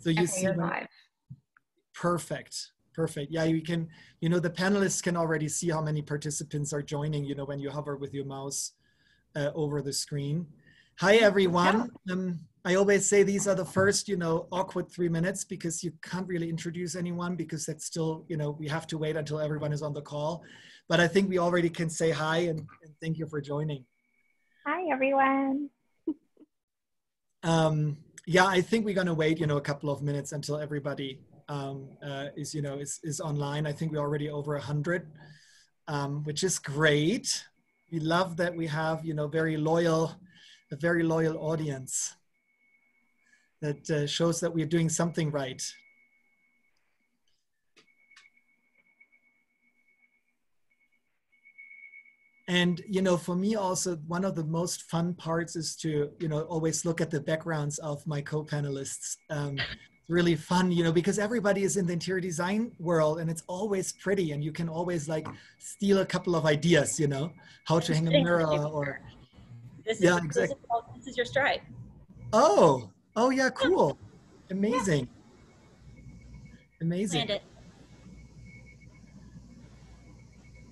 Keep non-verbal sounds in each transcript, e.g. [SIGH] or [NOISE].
So you okay, see live. Perfect. Perfect. Yeah, you can, you know, the panelists can already see how many participants are joining, you know, when you hover with your mouse uh, over the screen. Hi, everyone. Um, I always say these are the first, you know, awkward three minutes because you can't really introduce anyone because that's still, you know, we have to wait until everyone is on the call. But I think we already can say hi and, and thank you for joining. Hi, everyone. [LAUGHS] um, yeah, I think we're going to wait, you know, a couple of minutes until everybody um, uh, is, you know, is, is online. I think we're already over a 100, um, which is great. We love that we have, you know, very loyal a very loyal audience that uh, shows that we're doing something right. And you know, for me also, one of the most fun parts is to you know always look at the backgrounds of my co-panelists. Um, really fun, you know, because everybody is in the interior design world and it's always pretty, and you can always like steal a couple of ideas, you know, how to hang a mirror or this yeah, is, exactly. This is, this is your stripe. Oh, oh yeah, cool. Amazing. Amazing.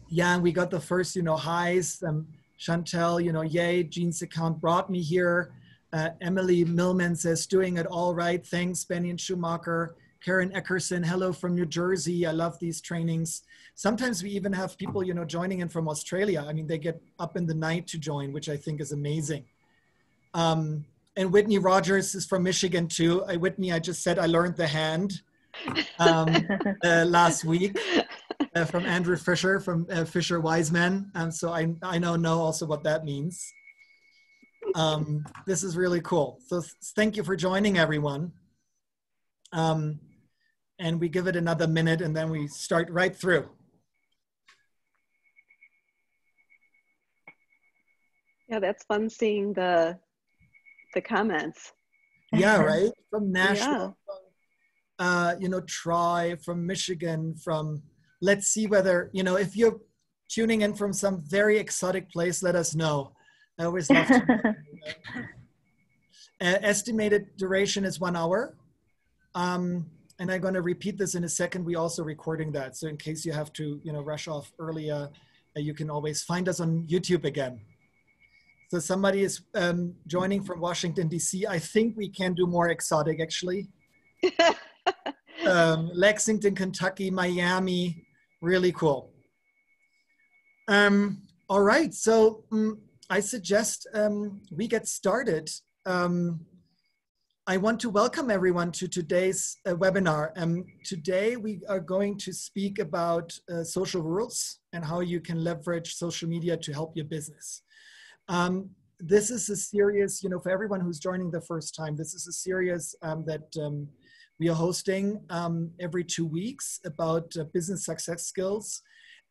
Yeah, and we got the first, you know, highs. Um, Chantel, you know, yay, Jean's account brought me here. Uh, Emily Millman says, doing it all right. Thanks, Benni and Schumacher. Karen Eckerson, hello from New Jersey. I love these trainings. Sometimes we even have people, you know, joining in from Australia. I mean, they get up in the night to join, which I think is amazing. Um, and Whitney Rogers is from Michigan too. I, Whitney, I just said I learned the hand um, [LAUGHS] uh, last week uh, from Andrew Fisher from uh, Fisher Weisman, and so I I know know also what that means. Um, this is really cool. So thank you for joining, everyone. Um, and we give it another minute and then we start right through. Yeah, that's fun seeing the the comments. Yeah, right. From [LAUGHS] Nashville, yeah. from, uh, you know, Troy, from Michigan, from let's see whether, you know, if you're tuning in from some very exotic place, let us know. I always love to. [LAUGHS] uh, estimated duration is one hour. Um, and I'm going to repeat this in a second. We also recording that, so in case you have to, you know, rush off earlier, uh, you can always find us on YouTube again. So somebody is um, joining from Washington D.C. I think we can do more exotic, actually. [LAUGHS] um, Lexington, Kentucky, Miami, really cool. Um, all right, so um, I suggest um, we get started. Um, I want to welcome everyone to today's uh, webinar. Um, today we are going to speak about uh, social rules and how you can leverage social media to help your business. Um, this is a series, you know, for everyone who's joining the first time, this is a series that we are hosting um, every two weeks about uh, business success skills.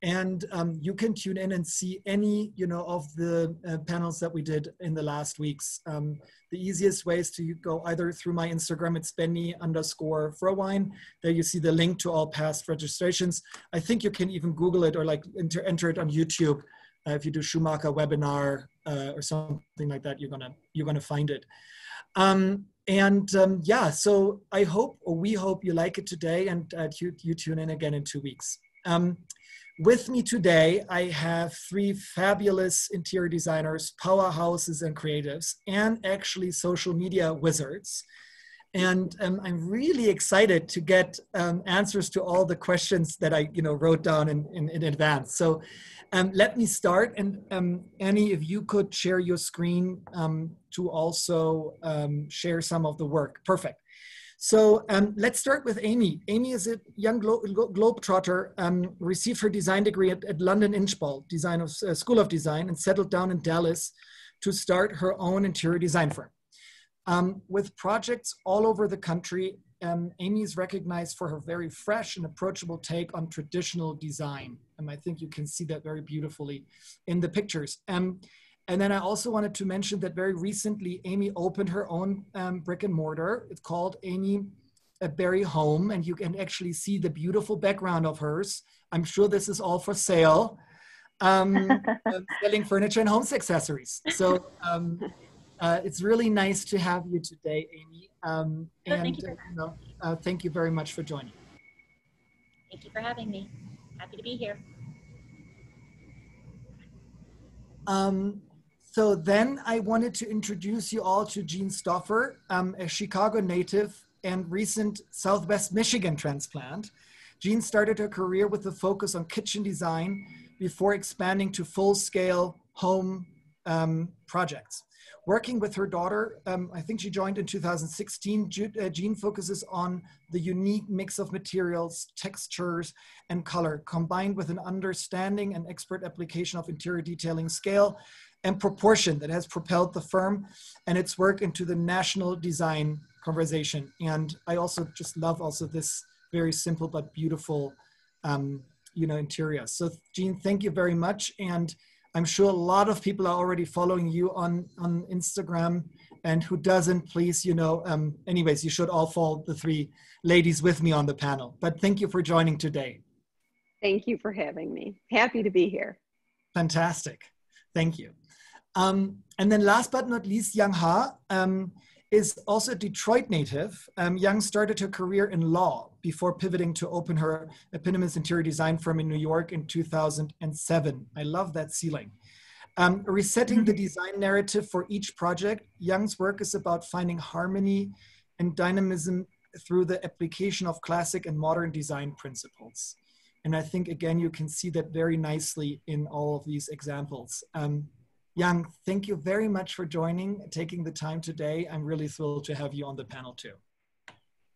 And um, you can tune in and see any you know of the uh, panels that we did in the last weeks. Um, the easiest way is to go either through my instagram it's benni underscore frowein. There you see the link to all past registrations. I think you can even google it or like enter, enter it on youtube uh, if you do schumacher webinar uh, or something like that you're gonna you're gonna find it. Um, and um, yeah so i hope or we hope you like it today and uh, you, you tune in again in two weeks um, with me today, I have three fabulous interior designers, powerhouses, and creatives, and actually social media wizards. And um, I'm really excited to get um, answers to all the questions that I, you know, wrote down in, in, in advance. So um, let me start. And um, Annie, if you could share your screen um, to also um, share some of the work. Perfect. So let's start with Amy. Amy is a young glo globetrotter, um, received her design degree at, at London Inchbald Design of, uh, School of Design and settled down in Dallas to start her own interior design firm. Um, with projects all over the country, um, Amy is recognized for her very fresh and approachable take on traditional design. And I think you can see that very beautifully in the pictures. Um, and then I also wanted to mention that very recently, Amy opened her own um, brick and mortar. It's called Amy Berry Home, and you can actually see the beautiful background of hers. I'm sure this is all for sale. Um, [LAUGHS] selling furniture and home accessories. So um, Uh, it's really nice to have you today, Amy. Um, oh, thank you. Uh, you know, uh, thank you very much for joining. Thank you for having me. Happy to be here. Um, so then I wanted to introduce you all to Jean Stoffer, um, a Chicago native and recent Southwest Michigan transplant. Jean started her career with a focus on kitchen design before expanding to full-scale home um, projects. Working with her daughter, um, I think she joined in 2016, uh, Jean focuses on the unique mix of materials, textures, and color, combined with an understanding and expert application of interior detailing scale and proportion that has propelled the firm and its work into the national design conversation. And I also just love also this very simple but beautiful, um, you know, interior. So Jean, thank you very much. And I'm sure a lot of people are already following you on, on Instagram and who doesn't, please, you know, um, anyways, you should all follow the three ladies with me on the panel. But thank you for joining today. Thank you for having me. Happy to be here. Fantastic. Thank you. Um, and then last but not least, Young Huh um, is also a Detroit native. Um, Yang started her career in law before pivoting to open her Epinomis interior design firm in New York in 2007. I love that ceiling. Um, resetting the design narrative for each project, Young's work is about finding harmony and dynamism through the application of classic and modern design principles. And I think, again, you can see that very nicely in all of these examples. Um, Young, thank you very much for joining, taking the time today. I'm really thrilled to have you on the panel too.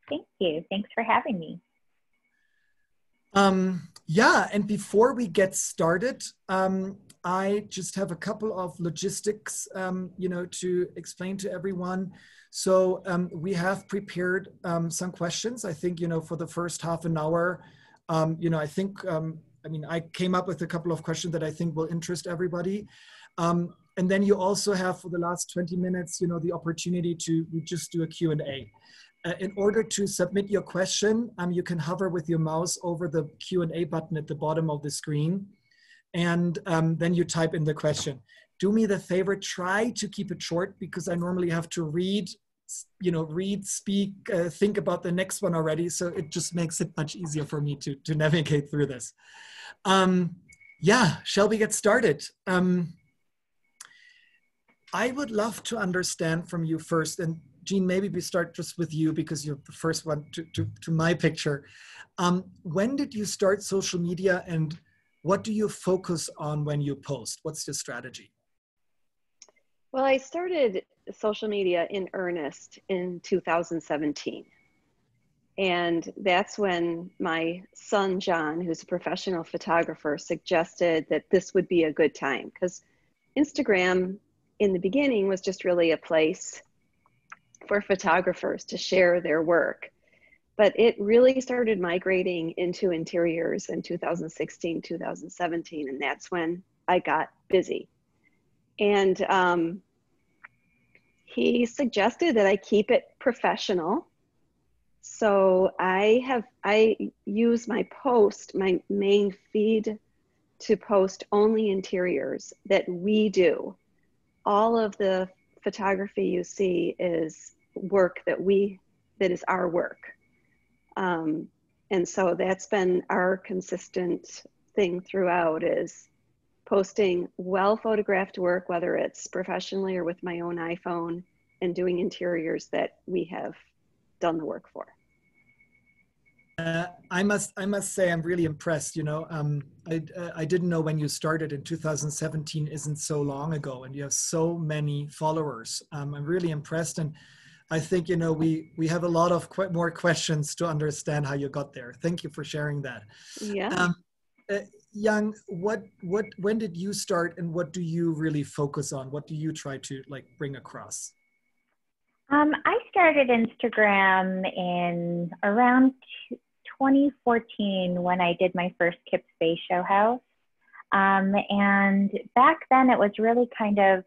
Thank you. Thanks for having me. Um, yeah, and before we get started, um, I just have a couple of logistics, um, you know, to explain to everyone. So um, we have prepared um, some questions. I think, you know, for the first half an hour, um, you know, I think, um, I mean, I came up with a couple of questions that I think will interest everybody. Um, and then you also have for the last 20 minutes, you know, the opportunity to just do a Q&A. Uh, in order to submit your question, um, you can hover with your mouse over the Q&A button at the bottom of the screen. And um, then you type in the question. Do me the favor, try to keep it short because I normally have to read, you know, read, speak, uh, think about the next one already. So it just makes it much easier for me to, to navigate through this. Um, yeah, shall we get started? Um, I would love to understand from you first, and Jean, maybe we start just with you because you're the first one to, to, to my picture. Um, when did you start social media and what do you focus on when you post? What's your strategy? Well, I started social media in earnest in 2017. And that's when my son, John, who's a professional photographer, suggested that this would be a good time because Instagram in the beginning was just really a place for photographers to share their work. But it really started migrating into interiors in 2016, 2017, and that's when I got busy. And um, he suggested that I keep it professional. So I have I use my post, my main feed to post only interiors that we do all of the photography you see is work that we that is our work. Um, and so that's been our consistent thing throughout is posting well photographed work whether it's professionally or with my own iphone and doing interiors that we have done the work for uh, I must I must say I'm really impressed. You know, um, I uh, I didn't know when you started in 2017 isn't so long ago, and you have so many followers. Um, I'm really impressed, and I think you know we we have a lot of qu- more questions to understand how you got there. Thank you for sharing that. Yeah. Um, uh, Young, what what when did you start, and what do you really focus on? What do you try to like bring across? Um, I started Instagram in around 2014 when I did my first Kips Bay Show House. Um, and back then it was really kind of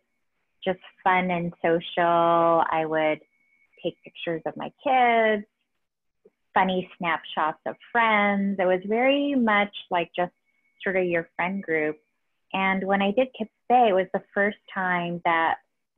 just fun and social. I would take pictures of my kids, funny snapshots of friends. It was very much like just sort of your friend group. And when I did Kips Bay, it was the first time that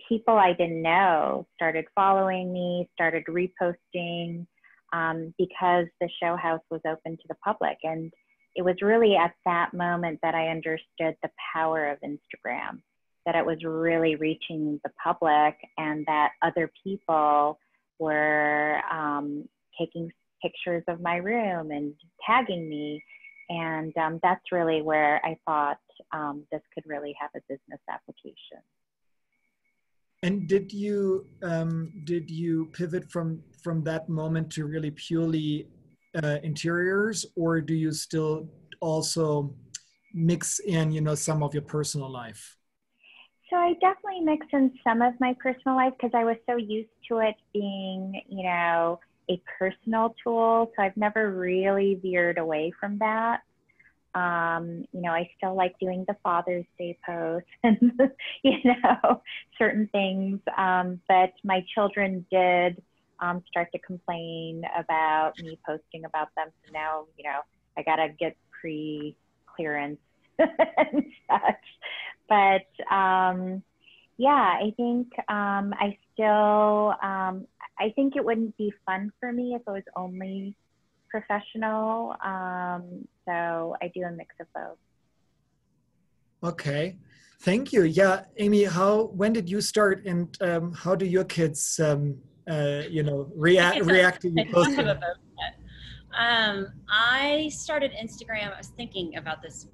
people I didn't know started following me, started reposting um, because the show house was open to the public. And it was really at that moment that I understood the power of Instagram, that it was really reaching the public and that other people were um, taking pictures of my room and tagging me. And um, that's really where I thought um, this could really have a business application. And did you um, did you pivot from from that moment to really purely uh, interiors, or do you still also mix in you know some of your personal life? So I definitely mix in some of my personal life because I was so used to it being you know a personal tool. So I've never really veered away from that. Um, you know, I still like doing the Father's Day post [LAUGHS] and, you know, certain things. Um, but my children did um, start to complain about me posting about them. So now, you know, I got to get pre clearance [LAUGHS] and such. But um, yeah, I think um, I still, um, I think it wouldn't be fun for me if it was only professional. Um, so I do a mix of both. Okay, thank you. Yeah, Amy, how when did you start, and um, how do your kids, um, uh, you know, react react to you posting? Um, I started Instagram. I was thinking about this.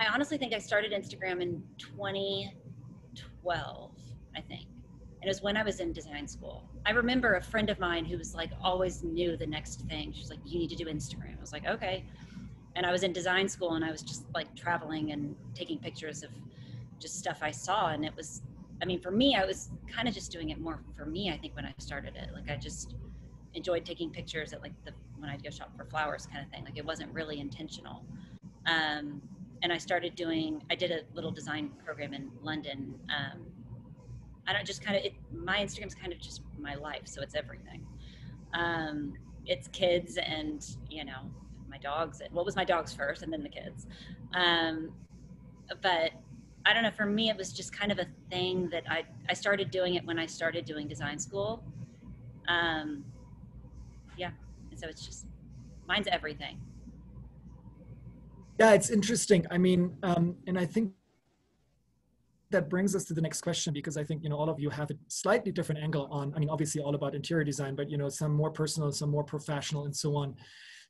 I honestly think I started Instagram in 2012. I think and it was when I was in design school. I remember a friend of mine who was like always knew the next thing. She was like, "You need to do Instagram." I was like, "Okay." And I was in design school, and I was just like traveling and taking pictures of just stuff I saw, and it was. I mean, for me, I was kind of just doing it more for me. I think when I started it, like I just enjoyed taking pictures at like the when I'd go shop for flowers, kind of thing. Like it wasn't really intentional. Um, and I started doing. I did a little design program in London. Um, I don't just kind of, it, my Instagram's kind of just my life. So it's everything. Um, it's kids and, you know, my dogs. And what was my dogs first and then the kids. Um, but I don't know, for me, it was just kind of a thing that I, I started doing it when I started doing design school. Um, yeah. And so it's just, mine's everything. Yeah, it's interesting. I mean, um, and I think that brings us to the next question because I think you know all of you have a slightly different angle on. I mean, obviously all about interior design, but you know some more personal, some more professional, and so on.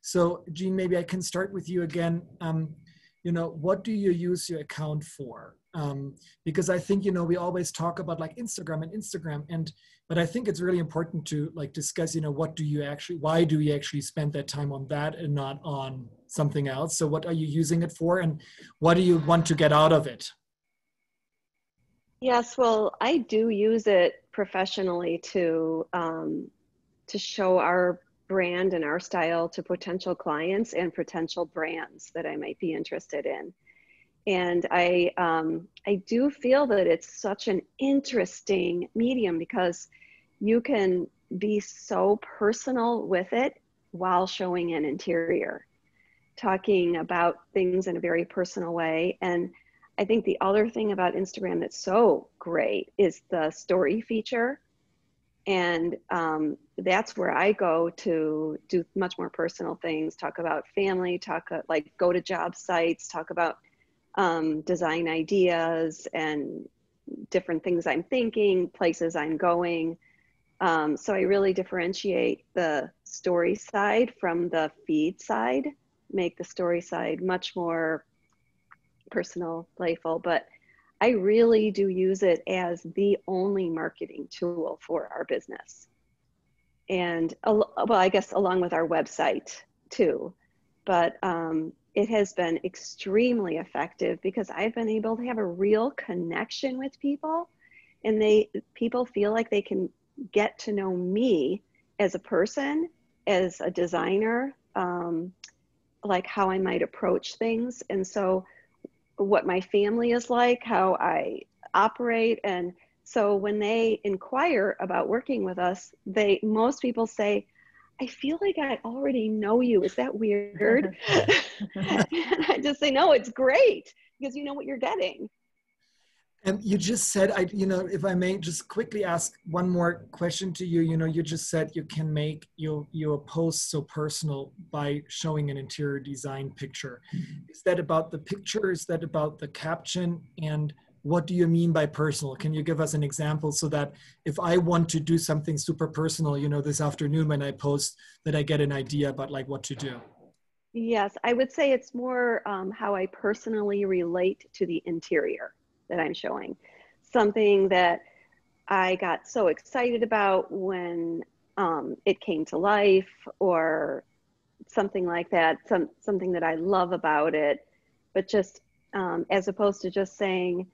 So, Jean, maybe I can start with you again. Um, you know, what do you use your account for? Um, because I think you know we always talk about like Instagram and Instagram, and but I think it's really important to like discuss. You know, what do you actually? Why do you actually spend that time on that and not on something else? So, what are you using it for, and what do you want to get out of it? Yes, well, I do use it professionally to um, to show our brand and our style to potential clients and potential brands that I might be interested in. And I um, I do feel that it's such an interesting medium because you can be so personal with it while showing an interior, talking about things in a very personal way and I think the other thing about Instagram that's so great is the story feature. And um, that's where I go to do much more personal things, talk about family, talk uh, like go to job sites, talk about um, design ideas and different things I'm thinking, places I'm going. Um, so I really differentiate the story side from the feed side, make the story side much more personal, playful, but I really do use it as the only marketing tool for our business. And well, I guess along with our website too. But um, it has been extremely effective because I've been able to have a real connection with people and they people feel like they can get to know me as a person, as a designer, um, like how I might approach things. And so what my family is like, how I operate. And so when they inquire about working with us, they most people say, I feel like I already know you. Is that weird? [LAUGHS] [LAUGHS] I just say, no, it's great because you know what you're getting. And you just said, I, you know, if I may just quickly ask one more question to you, you know, you just said you can make your your post so personal by showing an interior design picture. Mm-hmm. Is that about the picture? Is that about the caption? And what do you mean by personal? Can you give us an example so that if I want to do something super personal, you know, this afternoon when I post, that I get an idea about like what to do? Yes, I would say it's more um, how I personally relate to the interior that I'm showing. Something that I got so excited about when um, it came to life, or something like that. Some something that I love about it, but just um, as opposed to just saying,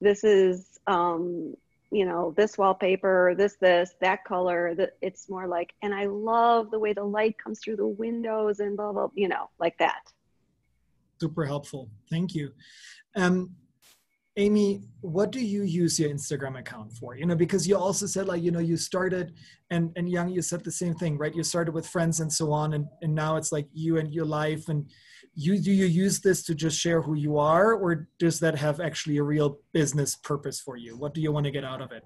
"This is." Um, you know this wallpaper this this that color that it's more like and i love the way the light comes through the windows and blah blah you know like that super helpful thank you um, Amy, what do you use your Instagram account for? You know, because you also said like, you know, you started and and young, you said the same thing, right? You started with friends and so on, and, and now it's like you and your life. And you do you use this to just share who you are, or does that have actually a real business purpose for you? What do you want to get out of it?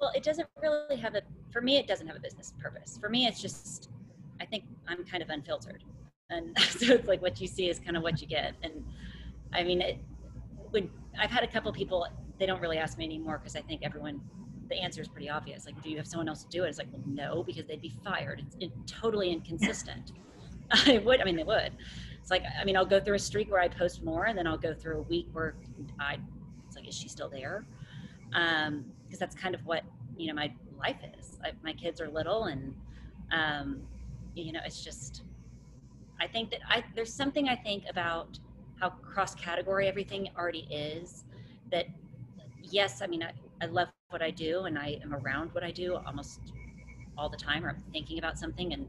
Well, it doesn't really have a for me, it doesn't have a business purpose. For me, it's just I think I'm kind of unfiltered. And [LAUGHS] so it's like what you see is kind of what you get. And I mean it would I've had a couple people they don't really ask me anymore because I think everyone the answer is pretty obvious. Like, do you have someone else to do it? It's like, well, no, because they'd be fired. It's, it's totally inconsistent. [LAUGHS] I would. I mean, they would. It's like, I mean, I'll go through a streak where I post more, and then I'll go through a week where I. It's like, is she still there? Um, because that's kind of what you know my life is. I, my kids are little, and um, you know, it's just. I think that I there's something I think about how cross category everything already is that yes i mean I, I love what i do and i am around what i do almost all the time or i'm thinking about something and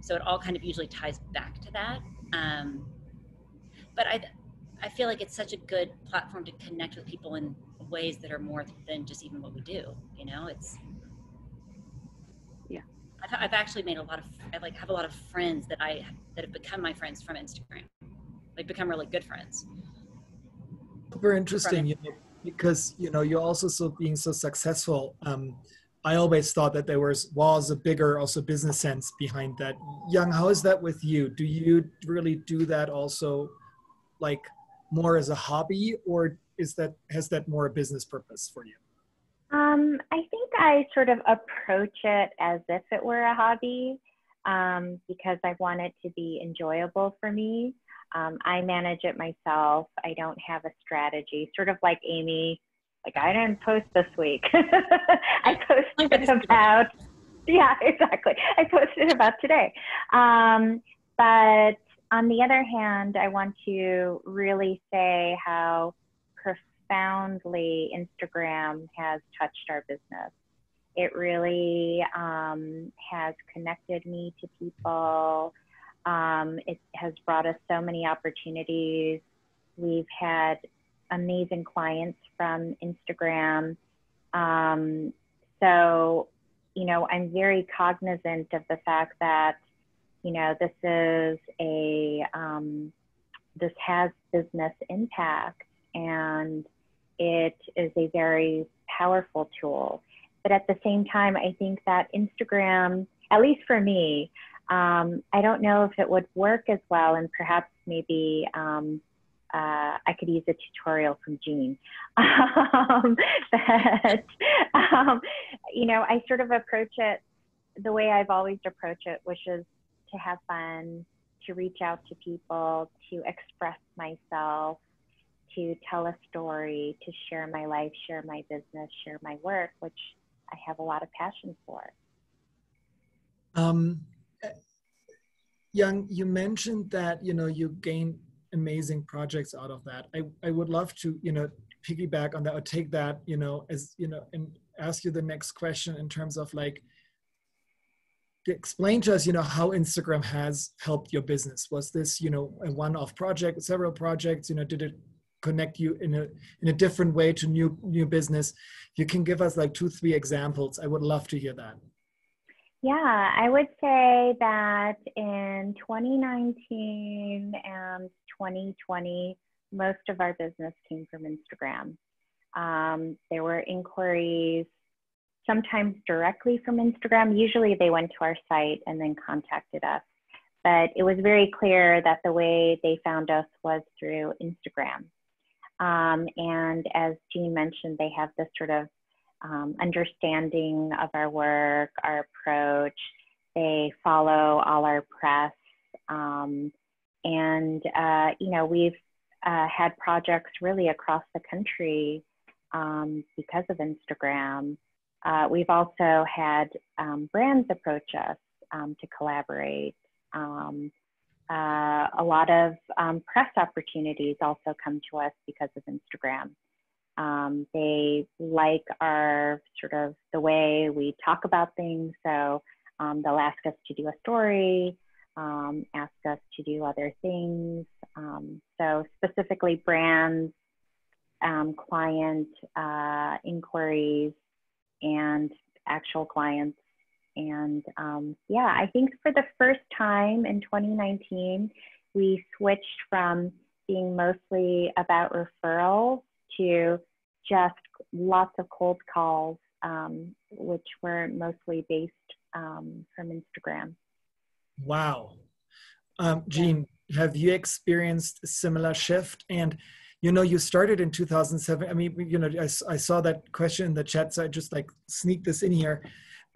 so it all kind of usually ties back to that um, but i i feel like it's such a good platform to connect with people in ways that are more than just even what we do you know it's yeah. I've, I've actually made a lot of i like have a lot of friends that i that have become my friends from instagram like become really good friends. Super interesting, you know, because you know you're also so being so successful. Um, I always thought that there was was a bigger also business sense behind that. Young, how is that with you? Do you really do that also, like more as a hobby, or is that has that more a business purpose for you? Um, I think I sort of approach it as if it were a hobby um, because I want it to be enjoyable for me. Um, I manage it myself. I don't have a strategy, sort of like Amy. Like I didn't post this week. [LAUGHS] I [LAUGHS] posted about, yeah, [LAUGHS] exactly. I posted about today. Um, but on the other hand, I want to really say how profoundly Instagram has touched our business. It really um, has connected me to people. Um, it has brought us so many opportunities. We've had amazing clients from Instagram. Um, so, you know, I'm very cognizant of the fact that, you know, this is a, um, this has business impact and it is a very powerful tool. But at the same time, I think that Instagram, at least for me, um, I don't know if it would work as well, and perhaps maybe um, uh, I could use a tutorial from Jean. [LAUGHS] um, but, um, you know, I sort of approach it the way I've always approached it, which is to have fun, to reach out to people, to express myself, to tell a story, to share my life, share my business, share my work, which I have a lot of passion for. Um, Young, you mentioned that you know you gain amazing projects out of that. I, I would love to you know piggyback on that or take that you know as you know and ask you the next question in terms of like explain to us you know how instagram has helped your business. Was this you know a one-off project several projects you know did it connect you in a in a different way to new new business? You can give us like two three examples. I would love to hear that yeah, I would say that in 2019 and 2020, most of our business came from Instagram. Um, there were inquiries sometimes directly from Instagram. Usually they went to our site and then contacted us. But it was very clear that the way they found us was through Instagram. Um, and as Jean mentioned, they have this sort of um, understanding of our work, our approach. They follow all our press. Um, and, uh, you know, we've uh, had projects really across the country um, because of Instagram. Uh, we've also had um, brands approach us um, to collaborate. Um, uh, a lot of press opportunities also come to us because of Instagram. Um, they like our sort of the way we talk about things. So um, they'll ask us to do a story, um, ask us to do other things. Um, so specifically brands, um, client uh, inquiries, and actual clients. And um, yeah, I think for the first time in 2019, we switched from being mostly about referrals to just lots of cold calls, um, which were mostly based um, from Instagram. Wow. Um, Jean, have you experienced a similar shift? And you know, you started in 2007. I mean, you know, I, I saw that question in the chat, so I just like sneak this in here.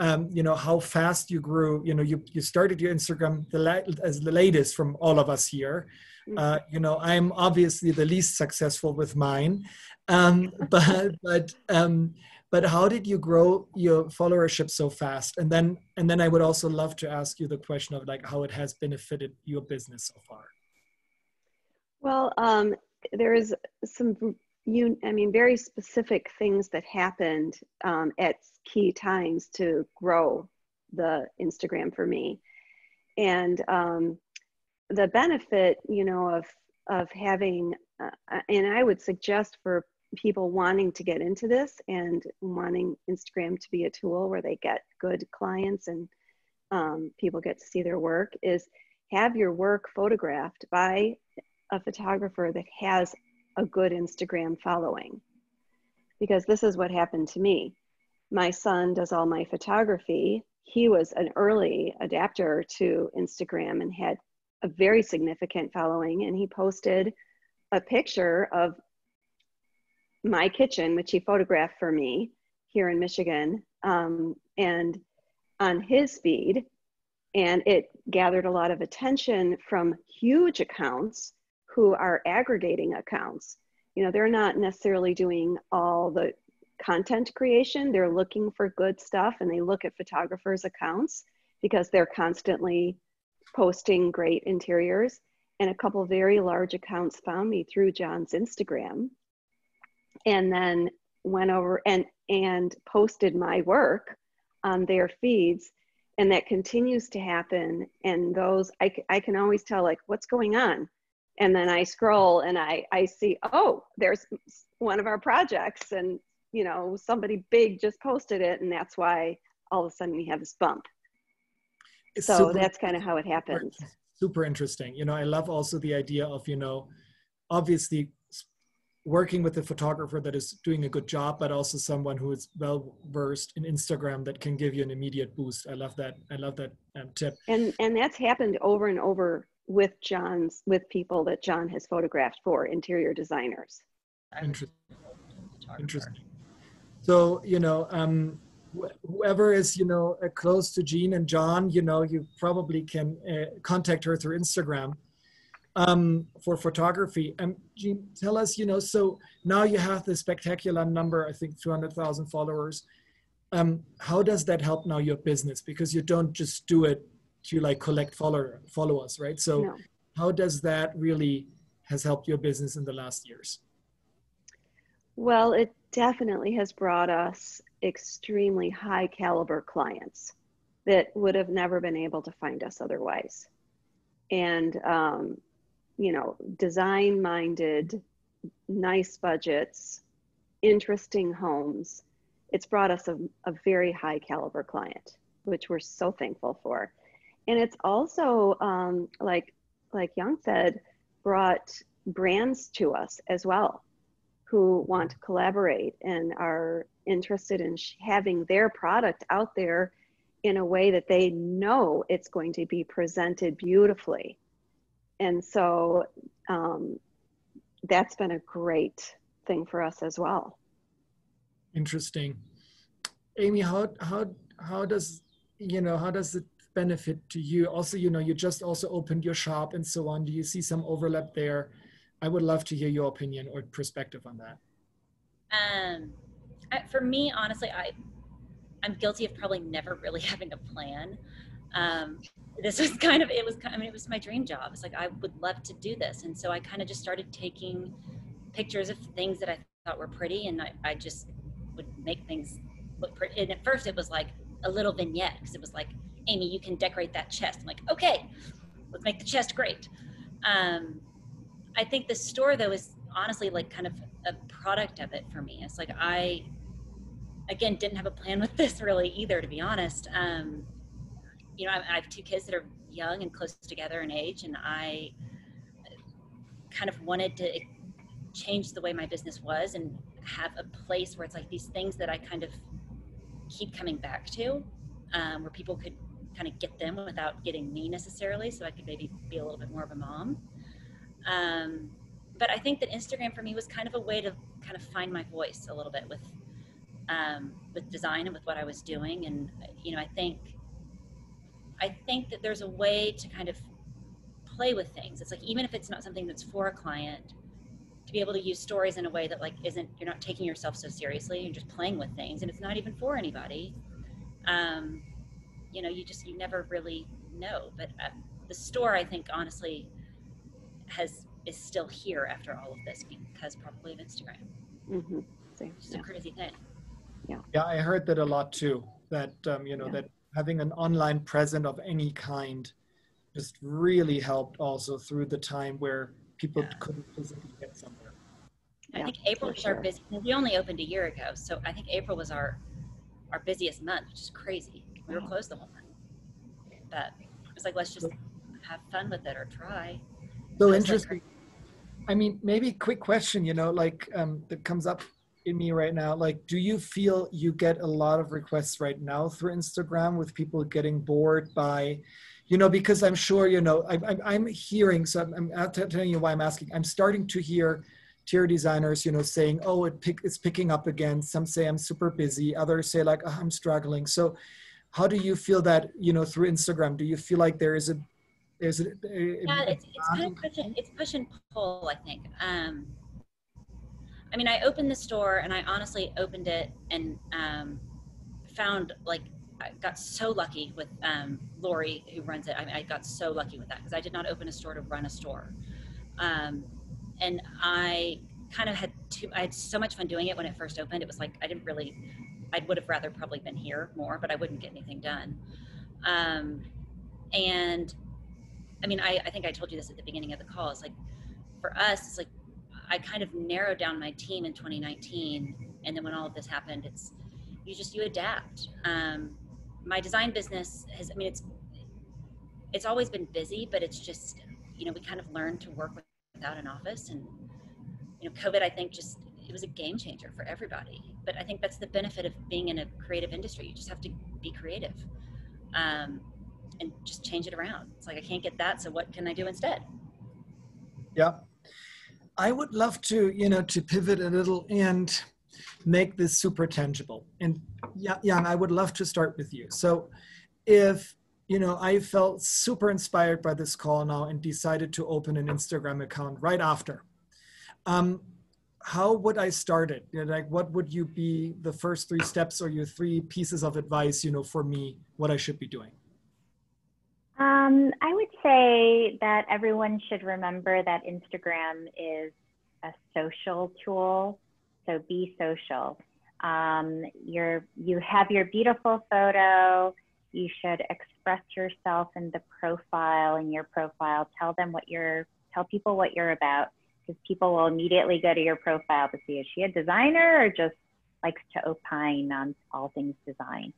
Um, you know, how fast you grew. You know, you, you started your Instagram the la- as the latest from all of us here. Mm-hmm. Uh, you know, I'm obviously the least successful with mine, um, [LAUGHS] but but um, but how did you grow your followership so fast? And then and then I would also love to ask you the question of like how it has benefited your business so far. Well, um, there's some you I mean very specific things that happened um, at key times to grow the Instagram for me, and um, the benefit you know of of having uh, and I would suggest for people wanting to get into this and wanting Instagram to be a tool where they get good clients and um, people get to see their work is have your work photographed by a photographer that has a good Instagram following. Because this is what happened to me. My son does all my photography. He was an early adapter to Instagram and had a very significant following. And he posted a picture of my kitchen, which he photographed for me here in Michigan, um, and on his feed. And it gathered a lot of attention from huge accounts who are aggregating accounts. You know, they're not necessarily doing all the content creation, they're looking for good stuff and they look at photographers' accounts because they're constantly posting great interiors. And a couple very large accounts found me through John's Instagram and then went over and and posted my work on their feeds and that continues to happen and those I, I can always tell like what's going on and then i scroll and i i see oh there's one of our projects and you know somebody big just posted it and that's why all of a sudden we have this bump it's so super, that's kind of how it happens super interesting you know i love also the idea of you know obviously working with a photographer that is doing a good job, but also someone who is well versed in Instagram that can give you an immediate boost. I love that. I love that um, tip. And and that's happened over and over with John's with people that John has photographed for interior designers. Interesting. Interesting. So you know, um, wh- whoever is you know uh, close to Jean and John, you know, you probably can uh, contact her through Instagram um, for photography. And Jean, tell us, you know, so now you have this spectacular number, I think 200,000 followers. Um, how does that help now your business? Because you don't just do it to like collect follower followers, right? So no. how does that really has helped your business in the last years? Well, it definitely has brought us extremely high caliber clients that would have never been able to find us otherwise. And, um, you know, design minded, nice budgets, interesting homes. It's brought us a, a very high caliber client, which we're so thankful for and it's also um, like like Young said, brought brands to us as well. who want to collaborate and are interested in having their product out there in a way that they know it's going to be presented beautifully. And so um, that's been a great thing for us as well. Interesting. Amy, how how how does you know how does it benefit to you? Also, you know, you just also opened your shop and so on. Do you see some overlap there? I would love to hear your opinion or perspective on that. Um, for me, honestly, I I'm guilty of probably never really [LAUGHS] having a plan. Um, this was kind of it was I mean it was my dream job. It's like I would love to do this, and so I kind of just started taking pictures of things that I thought were pretty, and I, I just would make things look pretty. And at first, it was like a little vignette because it was like, Amy, you can decorate that chest. I'm like, okay, let's make the chest great. Um, I think the store though is honestly like kind of a product of it for me. It's like I, again, didn't have a plan with this really either, to be honest. Um, you know, I, I have two kids that are young and close together in age, and I kind of wanted to change the way my business was and have a place where it's like these things that I kind of keep coming back to, um, where people could kind of get them without getting me necessarily. So I could maybe be a little bit more of a mom. Um, but I think that Instagram for me was kind of a way to kind of find my voice a little bit with um, with design and with what I was doing. And you know, I think I think that there's a way to kind of play with things. It's like even if it's not something that's for a client, to be able to use stories in a way that like isn't you're not taking yourself so seriously you're just playing with things and it's not even for anybody um, you know you just you never really know but uh, the store i think honestly has is still here after all of this because probably of instagram mm-hmm. it's yeah. a crazy thing yeah yeah i heard that a lot too that um, you know yeah. that having an online present of any kind just really helped also through the time where people yeah. couldn't physically get somewhere. I yeah, think April was sure. our busy. We only opened a year ago, so I think April was our our busiest month, which is crazy. We were closed the whole month, but it was like let's just have fun with it or try. So interesting. Like, I mean, maybe quick question. You know, like um, that comes up in me right now. Like, do you feel you get a lot of requests right now through Instagram with people getting bored by you know, because I'm sure, you know, I, I'm hearing, so I'm, I'm telling you why I'm asking. I'm starting to hear tier designers, you know, saying, oh, it pick, it's picking up again. Some say I'm super busy. Others say like, oh, I'm struggling. So how do you feel that, you know, through Instagram, do you feel like there is a, there's a, a yeah, it's, it's kind of pushing, it's push and pull, I think. Um, I mean, I opened the store and I honestly opened it and um, found like I got so lucky with um, Lori, who runs it. I, mean, I, got so lucky with that because I did not open a store to run a store. Um, and I kind of had too, I had so much fun doing it when it first opened. It was like, I didn't really, I would have rather probably been here more, but I wouldn't get anything done. Um, and I mean, I, I think I told you this at the beginning of the call. It's like, for us, it's like, I kind of narrowed down my team in 2019. And then when all of this happened, it's, you just, you adapt. Um, my design business has i mean it's it's always been busy but it's just you know we kind of learned to work without an office and you know covid i think just it was a game changer for everybody but i think that's the benefit of being in a creative industry you just have to be creative um, and just change it around it's like i can't get that so what can i do instead yeah i would love to you know to pivot a little and make this super tangible. And Young, I would love to start with you. So if you know, I felt super inspired by this call now and decided to open an Instagram account right after. Um, how would I start it? You know, like, what would you be the first three steps or your three pieces of advice, you know, for me, what I should be doing? Um, I would say that everyone should remember that Instagram is a social tool so be social. Um, you're, you have your beautiful photo. You should express yourself in the profile in your profile. Tell them what you're, tell people what you're about because people will immediately go to your profile to see is she a designer or just likes to opine on all things design.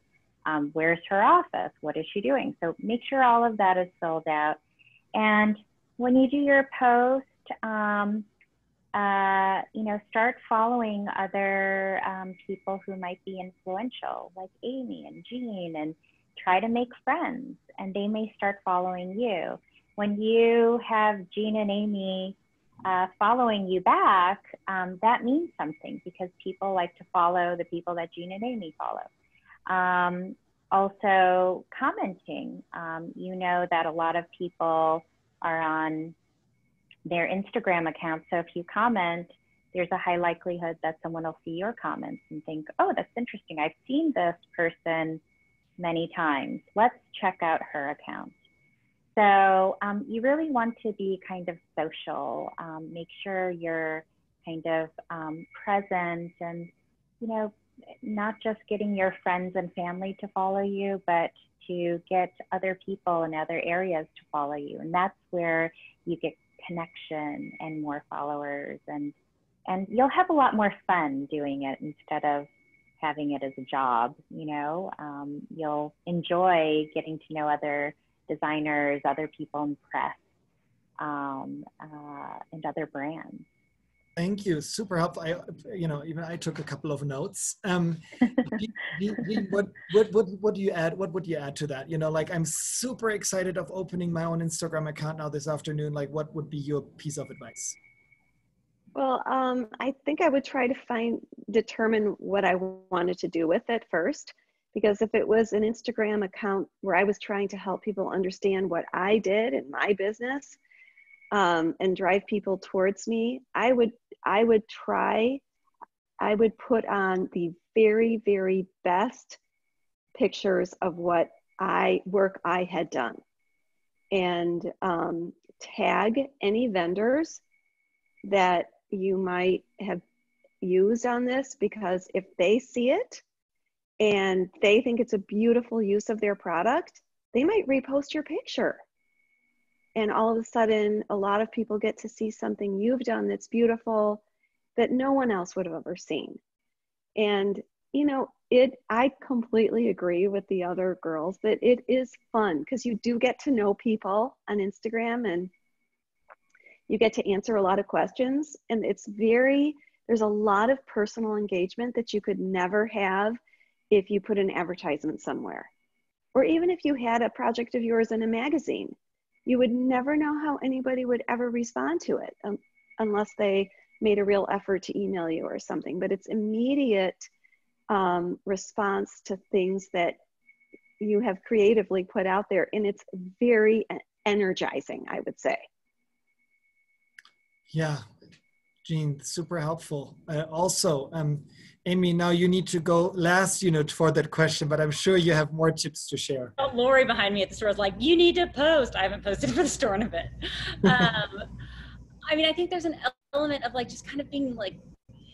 Um, where's her office? What is she doing? So make sure all of that is filled out. And when you do your post, um, uh, you know, start following other um, people who might be influential, like Amy and Jean, and try to make friends, and they may start following you. When you have Jean and Amy uh, following you back, um, that means something because people like to follow the people that Jean and Amy follow. Um, also, commenting. Um, you know that a lot of people are on their Instagram account. So if you comment, there's a high likelihood that someone will see your comments and think, oh, that's interesting. I've seen this person many times. Let's check out her account. So um, you really want to be kind of social. Um, make sure you're kind of um, present and, you know, not just getting your friends and family to follow you, but to get other people in other areas to follow you. And that's where you get connection and more followers and and you'll have a lot more fun doing it instead of having it as a job you know um, you'll enjoy getting to know other designers other people in press um, uh, and other brands Thank you. Super helpful. I, you know, even I took a couple of notes. Um, [LAUGHS] what, what, what, what do you add? What would you add to that? You know, like I'm super excited of opening my own Instagram account now this afternoon. Like, what would be your piece of advice? Well, um, I think I would try to find, determine what I wanted to do with it first. Because if it was an Instagram account where I was trying to help people understand what I did in my business, um, and drive people towards me, I would I would try, I would put on the very, very best pictures of what I work I had done. And um, tag any vendors that you might have used on this because if they see it and they think it's a beautiful use of their product, they might repost your picture. And all of a sudden a lot of people get to see something you've done that's beautiful that no one else would have ever seen. And you know it i completely agree with the other girls that it is fun because you do get to know people on instagram and you get to answer a lot of questions. And it's very there's a lot of personal engagement that you could never have if you put an advertisement somewhere or even if you had a project of yours in a magazine you would never know how anybody would ever respond to it um, unless they made a real effort to email you or something. But it's immediate um, response to things that you have creatively put out there, and it's very energizing, I would say. Yeah, Jean, super helpful. Uh, also, um, Amy, now you need to go last, you know, for that question, but I'm sure you have more tips to share. Oh, Lori behind me at the store is like, you need to post. I haven't posted for the store in a bit. [LAUGHS] Um, I mean, I think there's an element of like just kind of being like,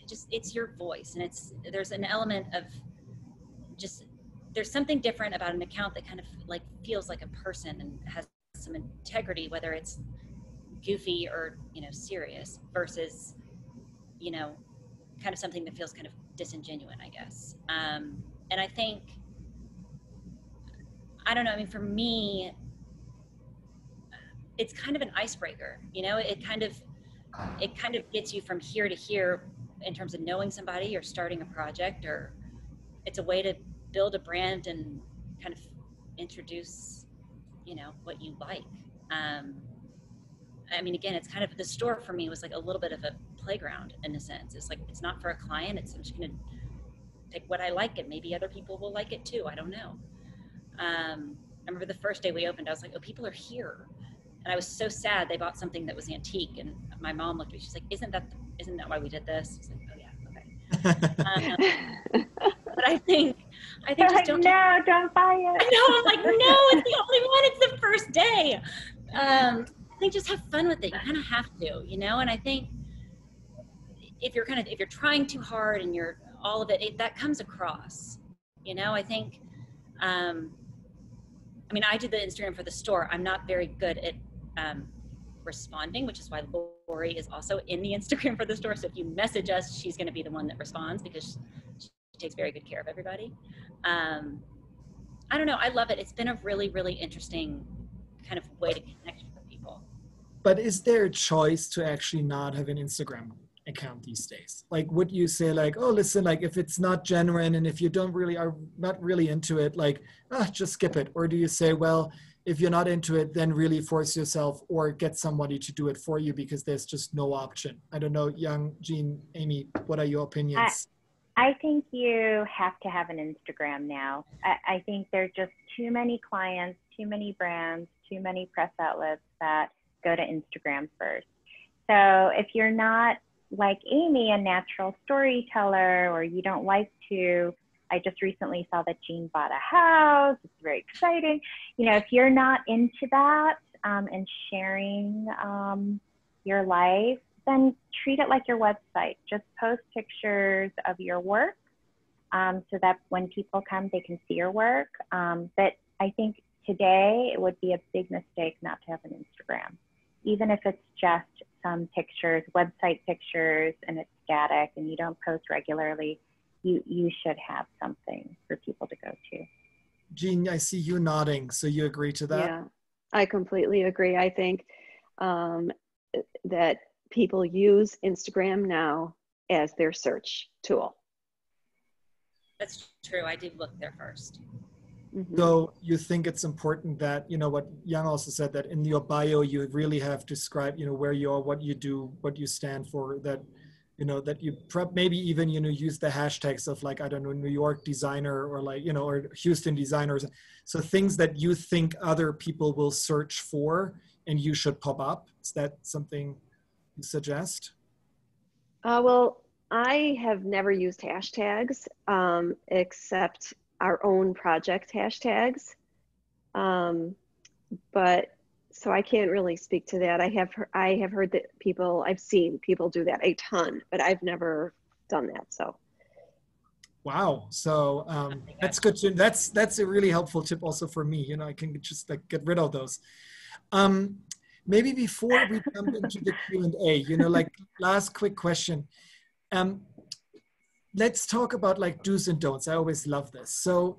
just it's your voice, and it's there's an element of just there's something different about an account that kind of like feels like a person and has some integrity, whether it's goofy or you know serious versus you know kind of something that feels kind of disingenuous, I guess. Um, and I think, I don't know, I mean, for me, it's kind of an icebreaker, you know, it kind of, it kind of gets you from here to here in terms of knowing somebody or starting a project, or it's a way to build a brand and kind of introduce, you know, what you like. Um, I mean, again, it's kind of the store for me was like a little bit of a playground in a sense. It's like it's not for a client. It's I'm just gonna pick what I like, and maybe other people will like it too. I don't know. Um, I remember the first day we opened, I was like, "Oh, people are here," and I was so sad. They bought something that was antique, and my mom looked at me. She's like, "Isn't that the, isn't that why we did this?" I was like, "Oh yeah, okay." [LAUGHS] um, but I think I think just don't. No, don't buy it. I know. I'm like, no, it's the only [LAUGHS] one. It's the first day. Um, I think just have fun with it. You kind of have to, you know. And I think if you're kind of if you're trying too hard and you're all of it, it that comes across. You know, I think. Um, I mean, I did the Instagram for the store. I'm not very good at um, responding, which is why Lori is also in the [LAUGHS] Instagram for the store. So if you message us, she's going to be the one that responds because she takes very good care of everybody. Um, I don't know. I love it. It's been a really, really interesting kind of way to connect with people. But is there a choice to actually not have an Instagram? Account these days? Like, would you say like, oh, listen, like if it's not genuine and if you don't really are not really into it, like, ah, just skip it? Or do you say, well, if you're not into it, then really force yourself or get somebody to do it for you because there's just no option. I don't know, Young, Jean, Amy, what are your opinions? I, I think you have to have an Instagram now. I, I think there's just too many clients, too many brands, too many press outlets that go to Instagram first. So if you're not like Amy, a natural storyteller, or you don't like to I just recently saw that Jean bought a house. It's very exciting. You know, if you're not into that um, and sharing um, your life, then treat it like your website. Just post pictures of your work um, so that when people come, they can see your work. Um, but I think today it would be a big mistake not to have an Instagram, even if it's just some pictures, website pictures, and it's static and you don't post regularly you you should have something for people to go to. Jean, I see you nodding, so you agree to that? Yeah, I completely agree. I think um, that people use Instagram now as their search tool. That's true. I did look there 1st mm-hmm. So you think it's important that you know what Young also said that in your bio you really have to describe you know where you are, what you do, what you stand for. That you know that you prep maybe even you know use the hashtags of like i don't know new york designer or like you know or houston designers so things that you think other people will search for and you should pop up is that something you suggest uh, well i have never used hashtags um, except our own project hashtags um, but so I can't really speak to that. I have I have heard that people I've seen people do that a ton, but I've never done that. So. Wow. So um, that's good. To, that's that's a really helpful tip also for me. You know, I can just like get rid of those. Um, maybe before we jump into the Q and A, you know, like last quick question. Um, let's talk about like do's and don'ts. I always love this. So,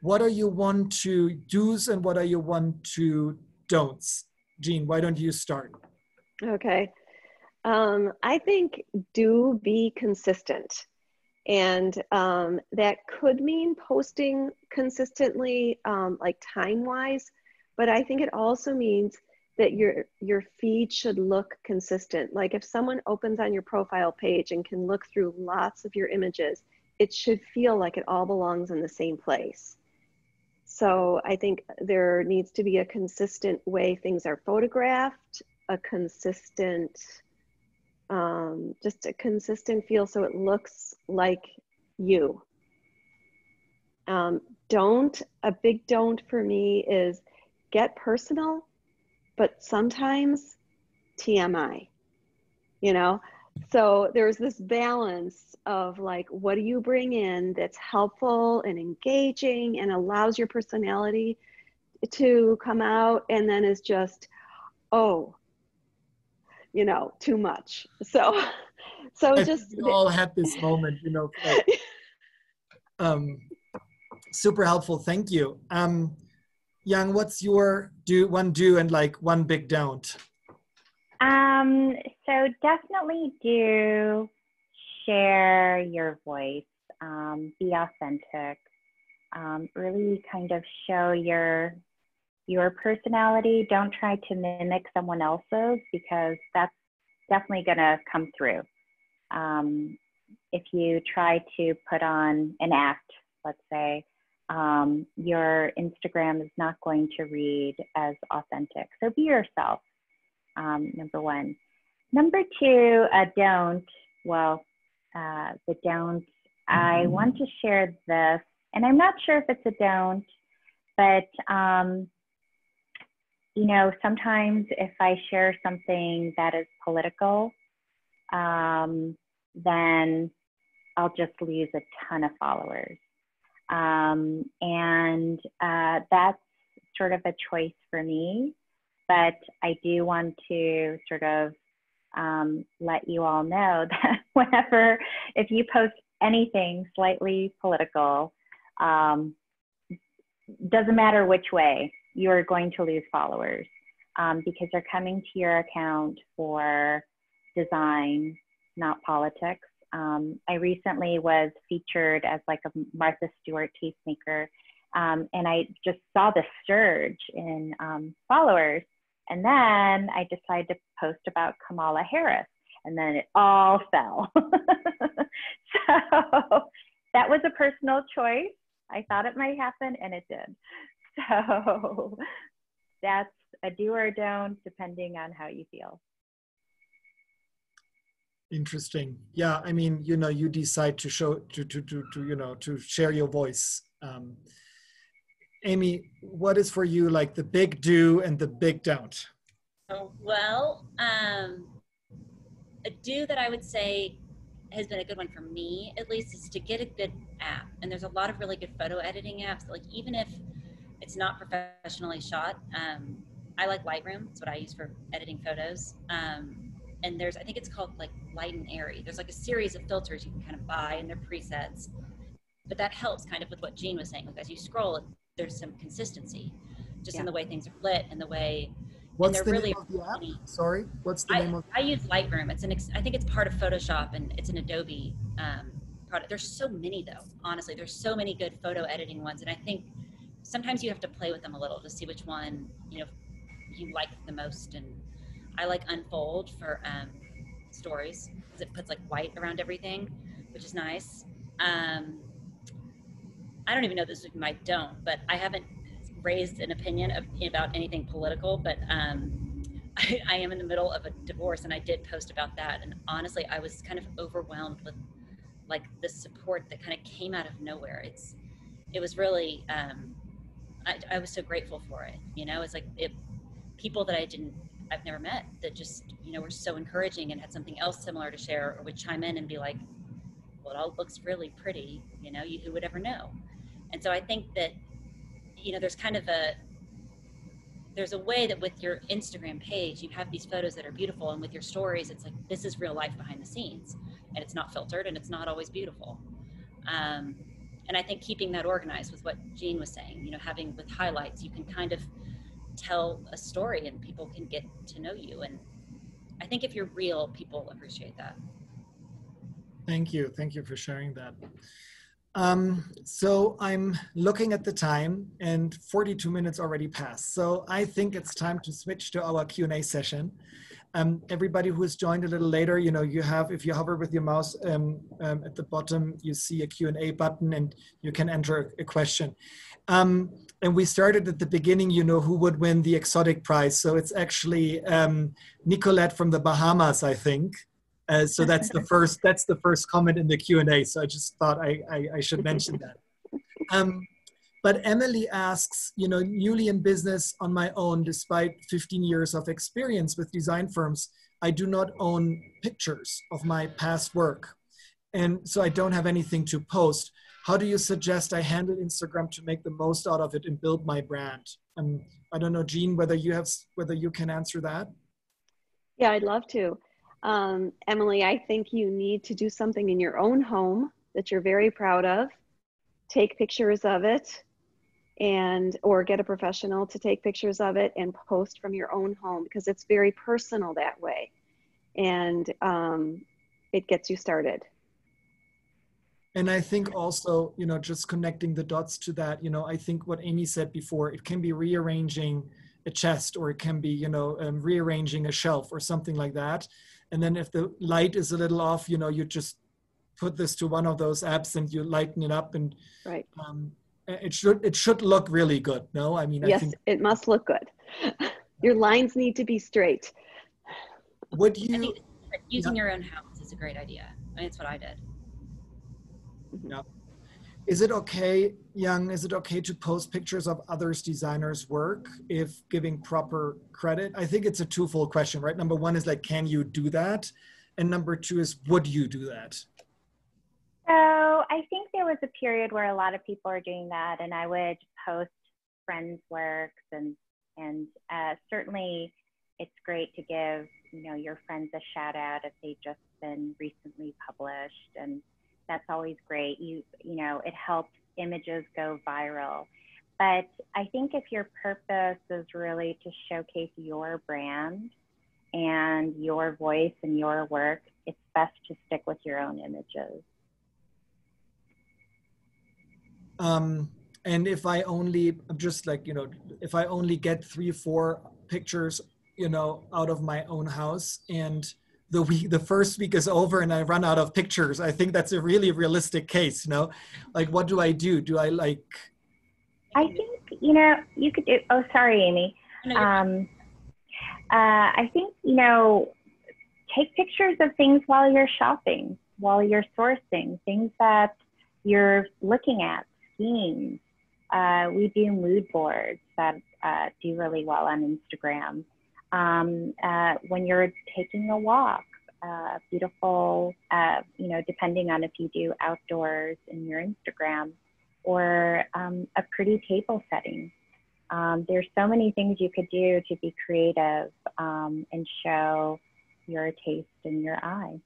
what are you want to do's and what are you want to don'ts. Jean, why don't you start? Okay. Um, I think do be consistent. And um, that could mean posting consistently, um, like time wise, but I think it also means that your your feed should look consistent. Like if someone opens on your profile page and can look through lots of your images, it should feel like it all belongs in the same place. So I think there needs to be a consistent way things are photographed, a consistent, um, just a consistent feel so it looks like you. Um, don't, a big don't for me is get personal, but sometimes TMI, you know? So there's this balance of like, what do you bring in that's helpful and engaging and allows your personality to come out, and then is just, oh, you know, too much. So, so I just we all had this moment, you know. Like, [LAUGHS] um, super helpful. Thank you. Um, Young, what's your do one do and like one big don't? Um, so definitely do share your voice, um, be authentic, um, really kind of show your your personality. Don't try to mimic someone else's because that's definitely going to come through. Um, if you try to put on an act, let's say, um, your Instagram is not going to read as authentic. So be yourself, um, number one. Number two, uh, don't, well, uh, the don't. I mm-hmm. want to share this, and I'm not sure if it's a don't, but um, you know, sometimes if I share something that is political, um, then I'll just lose a ton of followers. Um, and uh, that's sort of a choice for me. But I do want to sort of um, let you all know [LAUGHS] that whenever, if you post anything slightly political, um, doesn't matter which way, you're going to lose followers um, because they're coming to your account for design, not politics. Um, I recently was featured as like a Martha Stewart tastemaker, um, and I just saw the surge in um, followers. And then I decided to post about Kamala Harris, and then it all [LAUGHS] fell. [LAUGHS] so that was a personal choice. I thought it might happen, and it did. [LAUGHS] So that's a do or don't, depending on how you feel. Interesting. Yeah, I mean, you know, you decide to show to to to, to you know to share your voice. Um, Amy, what is for you like the big do and the big don't? Oh, well, um, a do that I would say has been a good one for me, at least, is to get a good app. And there's a lot of really good photo editing apps. Like even if it's not professionally shot, um, I like Lightroom. It's what I use for editing photos. Um, and there's I think it's called like light and airy. There's like a series of filters you can kind of buy and they're presets. But that helps kind of with what Jean was saying. Like as you scroll, there's some consistency just yeah. in the way things are lit and the way What's the really name of the app? Sorry, what's the I, name of? I use Lightroom. It's an I think it's part of Photoshop and it's an Adobe um, product. There's so many though. Honestly, there's so many good photo editing ones, and I think sometimes you have to play with them a little to see which one you know you like the most and I like Unfold for um, stories because it puts like white around everything, which is nice. Um, I don't even know this is my don't, but I haven't raised an opinion of, about anything political, but um, [LAUGHS] I, I, am in the middle of a divorce and I did post about that. And honestly, I was kind of overwhelmed with like the support that kind of came out of nowhere. It's, it was really, um, I, I was so grateful for it. You know, it's like it, people that I didn't I've never met that just, you know, were so encouraging and had something else similar to share or would chime in and be like, well, it all looks really pretty, you know, you, who would ever know? And so I think that, you know, there's kind of a, there's a way that with your Instagram page, you have these photos that are beautiful. And with your stories, it's like, this is real life behind the scenes. And it's not filtered and it's not always beautiful. Um, and I think keeping that organized with what Jean was saying, you know, having with highlights, you can kind of tell a story and people can get to know you. And I think if you're real, people appreciate that. Thank you. Thank you for sharing that. Um, so I'm looking at the time and 42 minutes already passed. So I think it's time to switch to our Q&A session. Um, everybody who has joined a little later, you know, you have, if you hover with your mouse um, um, at the bottom, you see a Q&A button and you can enter a question. And we started at the beginning, you know, who would win the exotic prize. So it's actually um, Nicolette from the Bahamas, I think. Uh, so that's the [LAUGHS] first, that's the first comment in the Q&A. So I just thought I, I, I should mention that. Um, but Emily asks, you know, newly in business on my own, despite 15 years of experience with design firms, I do not own pictures of my past work. And so I don't have anything to post. How do you suggest I handle Instagram to make the most out of it and build my brand? I don't know, Jean, whether you have, whether you can answer that. Yeah, I'd love to. Um, Emily, I think you need to do something in your own home that you're very proud of. Take pictures of it and or get a professional to take pictures of it and post from your own home because it's very personal that way and um, it gets you started and i think also you know just connecting the dots to that you know i think what amy said before it can be rearranging a chest or it can be you know um, rearranging a shelf or something like that. And then if the light is a little off you know you just put this to one of those apps and you lighten it up and right. um, it should it should look really good no? I mean yes I think, it must look good. [LAUGHS] Your lines need to be straight. Would you using yeah. your own house is a great idea. I mean, that's what i did. Yeah. Is it okay young is it okay to post pictures of others designers work if giving proper credit? I think it's a twofold question right? Number one is like can you do that? And number two is would you do that? So I think there was a period where a lot of people are doing that, and I would post friends' works, and and uh, certainly it's great to give you know your friends a shout out if they've just been recently published, and that's always great. You you know it helps images go viral. But I think if your purpose is really to showcase your brand and your voice and your work, it's best to stick with your own images. Um, and if I only, just like, you know, if I only get three, four pictures, you know, out of my own house and the week, the first week is over and I run out of pictures, I think that's a really realistic case, you know, like, what do I do? Do I like? I think, you know, you could do, oh, sorry, Amy. Um, uh, I think, you know, take pictures of things while you're shopping, while you're sourcing, things that you're looking at, schemes. Uh, we do mood boards that uh, do really well on Instagram. Um, uh, when you're taking a walk, uh, beautiful, uh, you know, depending on if you do outdoors in your Instagram, or um, a pretty table setting. Um, there's so many things you could do to be creative um, and show your taste and your eye.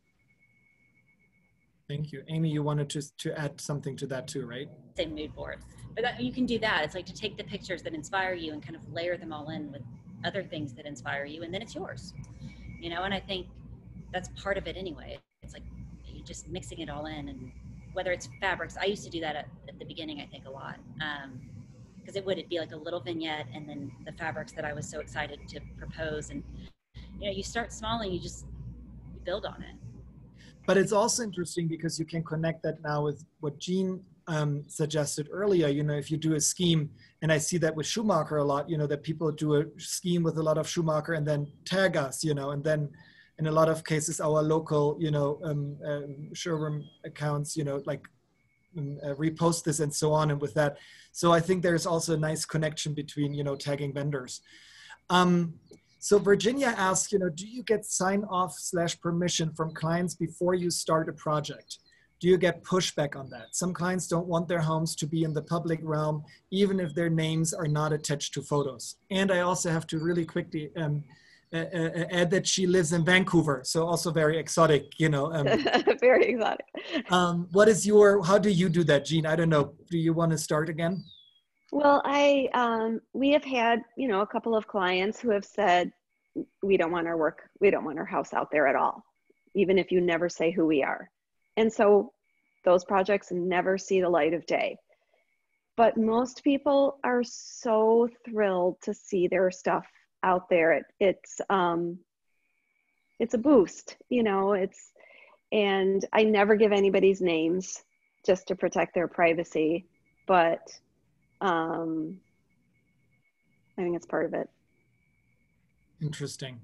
Thank you. Amy, you wanted to, to add something to that too, right? Same mood board. But that, you can do that. It's like to take the pictures that inspire you and kind of layer them all in with other things that inspire you, and then it's yours. You know, and I think that's part of it anyway. It's like you're just mixing it all in, and whether it's fabrics. I used to do that at, at the beginning, I think, a lot. Um, because it would it be like a little vignette and then the fabrics that I was so excited to propose and you know you start small and you just build on it but it's also interesting because you can connect that now with what Jean um, suggested earlier. You know, if you do a scheme, and I see that with Schumacher a lot. You know, that people do a scheme with a lot of Schumacher and then tag us. You know, and then in a lot of cases, our local, you know, um, um, showroom accounts, you know, like um, uh, repost this and so on. And with that, so I think there's also a nice connection between you know tagging vendors. Um, so Virginia asks, you know, do you get sign off slash permission from clients before you start a project? Do you get pushback on that? Some clients don't want their homes to be in the public realm, even if their names are not attached to photos. And I also have to really quickly um, uh, uh, add that she lives in Vancouver, so also very exotic, you know. Um, [LAUGHS] very exotic. [LAUGHS] Um, what is your? How do you do that, Jean? I don't know. Do you want to start again? Well, I um, we have had you know a couple of clients who have said we don't want our work, we don't want our house out there at all, even if you never say who we are. And so those projects never see the light of day. But most people are so thrilled to see their stuff out there. It, it's um, it's a boost, you know. It's and I never give anybody's names just to protect their privacy, but um, I think it's part of it. Interesting.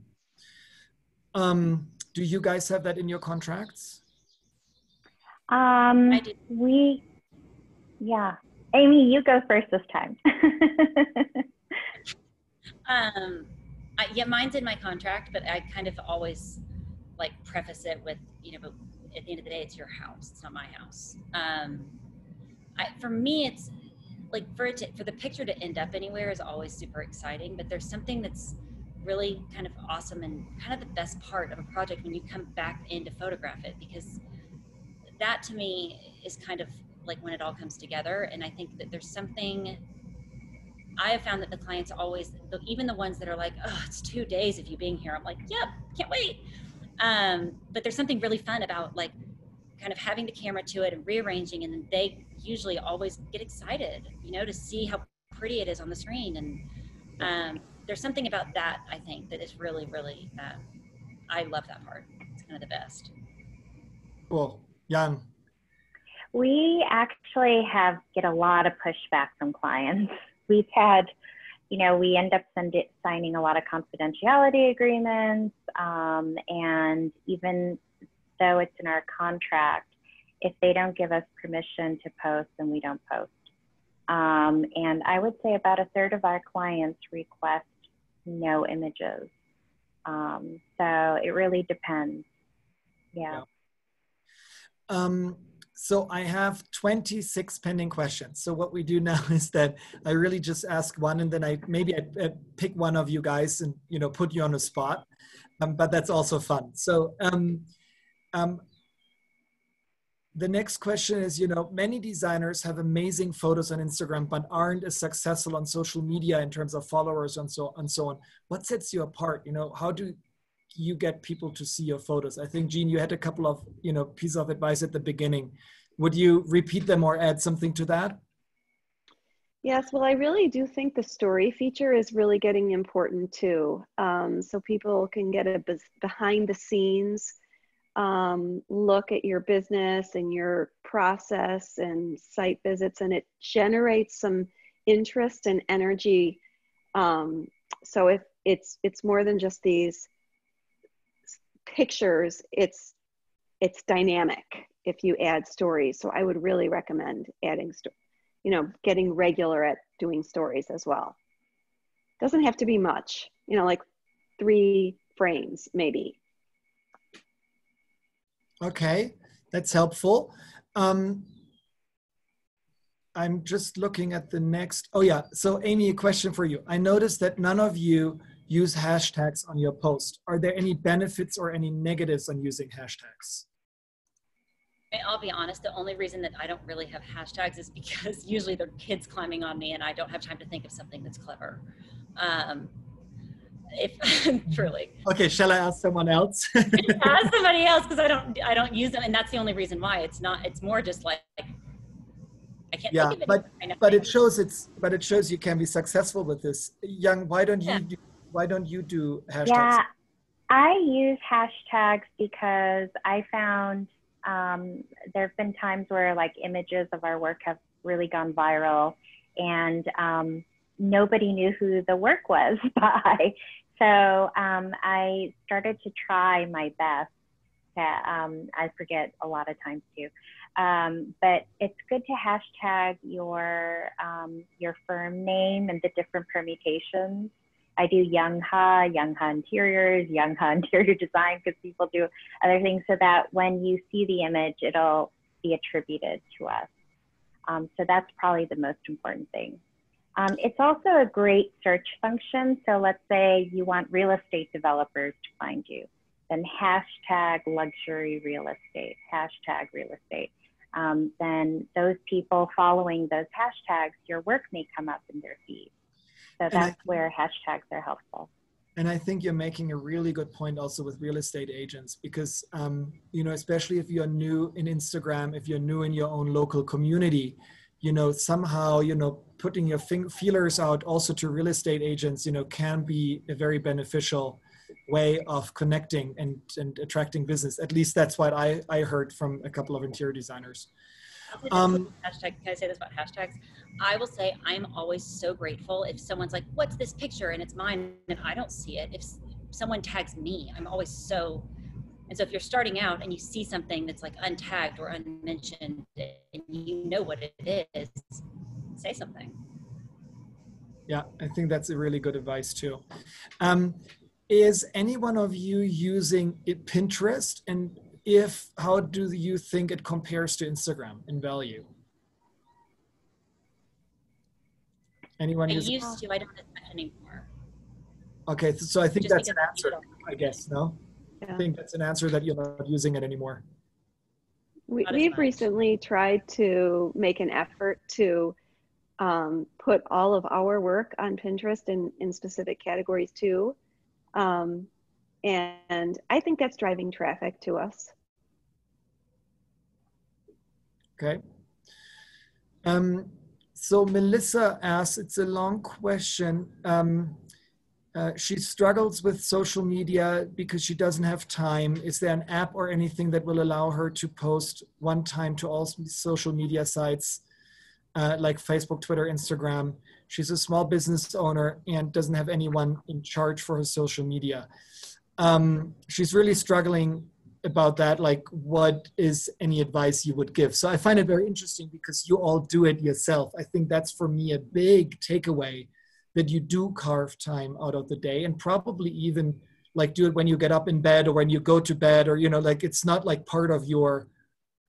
Um, do you guys have that in your contracts? Um, we, yeah. Amy, you go first this time. [LAUGHS] um, I, yeah, mine's in my contract, but I kind of always like preface it with, you know, but at the end of the day, it's your house. It's not my house. Um, I, for me, it's like for it to, for the picture to end up anywhere is always super exciting but there's something that's really kind of awesome and kind of the best part of a project when you come back in to photograph it because that to me is kind of like when it all comes together and i think that there's something i have found that the clients always even the ones that are like oh it's two days of you being here i'm like yep can't wait. Um, but there's something really fun about like kind of having the camera to it and rearranging and they usually always get excited you know to see how pretty it is on the screen and um, there's something about that i think that is really really uh, i love that part. It's kind of the best. Cool jan we actually have get a lot of pushback from clients [LAUGHS] we've had you know we end up send it, signing a lot of confidentiality agreements um, and even though it's in our contract, if they don't give us permission to post, then we don't post. Um, and I would say about a third of our clients request no images. Um, so it really depends. Yeah. yeah. Um, so I have 26 pending questions. So what we do [LAUGHS] now is that I really just ask one and then I maybe I, I pick one of you guys and, you know, put you on the spot. Um, but that's also fun. So um, um, the next question is, you know, many designers have amazing photos on Instagram, but aren't as successful on social media in terms of followers and so and so on. What sets you apart? You know, how do you get people to see your photos? I think Jean, you had a couple of you know pieces of advice at the beginning. Would you repeat them or add something to that? Yes, well, I really do think the story feature is really getting important too. Um, so people can get a behind the scenes um, look at your business and your process and site visits, and it generates some interest and energy. Um, so if it's it's more than just these pictures, it's it's dynamic if you add stories. So I would really recommend adding, you know, getting regular at doing stories as well. Doesn't have to be much, you know, like three frames maybe Okay, that's helpful. Um, I'm just looking at the next. Oh yeah, so Amy, a question for you. I noticed that none of you use hashtags on your post. Are there any benefits or any negatives on using hashtags? I'll be honest, the only reason that I don't really have hashtags is because [LAUGHS] usually they're kids climbing on me and I don't have time to think of something that's clever. Um, if [LAUGHS] truly. Okay, shall I ask someone else? [LAUGHS] ask somebody else because I don't I don't use them, and that's the only reason why. It's not. It's more just like I can't. Yeah, but but it shows it's but it shows you can be successful with this. Young, why don't you yeah. do, why don't you do hashtags? Yeah, I use hashtags because I found um, there have been times where like images of our work have really gone viral, and um, nobody knew who the work was [LAUGHS] by. So um, I started to try my best. To, um, I forget a lot of times too, um, but it's good to hashtag your um, your firm name and the different permutations. I do Young Huh, Young Huh Interiors, Young Huh [LAUGHS] Interior Design because people do other things so that when you see the image, it'll be attributed to us. Um, so that's probably the most important thing. Um, it's also a great search function. So let's say you want real estate developers to find you, then hashtag luxury real estate, hashtag real estate. Um, then those people following those hashtags, your work may come up in their feed. So that's I, where hashtags are helpful. And I think you're making a really good point also with real estate agents because, um, you know, especially if you're new in Instagram, if you're new in your own local community, you know somehow you know putting your feelers out also to real estate agents you know can be a very beneficial way of connecting and, and attracting business. At least that's what i i heard from a couple of interior designers. Um, hashtag can i say this about hashtags i will say i'm always so grateful if someone's like what's this picture and it's mine and i don't see it if someone tags me i'm always so and so if you're starting out and you see something that's like untagged or unmentioned and you know what it is, say something. Yeah, I think that's a really good advice too. Um, is any one of you using Pinterest? And if, how do you think it compares to Instagram in value? Anyone I used to, I don't anymore. Okay, so I think Just that's an answer, I guess, no? yeah. I think that's an answer that you're not using it anymore. We, we've recently tried to make an effort to um, put all of our work on Pinterest in, in specific categories too. Um, and, and I think that's driving traffic to us. Okay. Um, so Melissa asks, it's a long question. Um, uh, she struggles with social media because she doesn't have time. Is there an app or anything that will allow her to post one time to all social media sites uh, like Facebook, Twitter, Instagram? She's a small business owner and doesn't have anyone in charge for her social media. Um, she's really struggling about that. Like, what is any advice you would give? So I find it very interesting because you all do it yourself. I think that's for me a big takeaway that you do carve time out of the day and probably even like do it when you get up in bed or when you go to bed or you know like it's not like part of your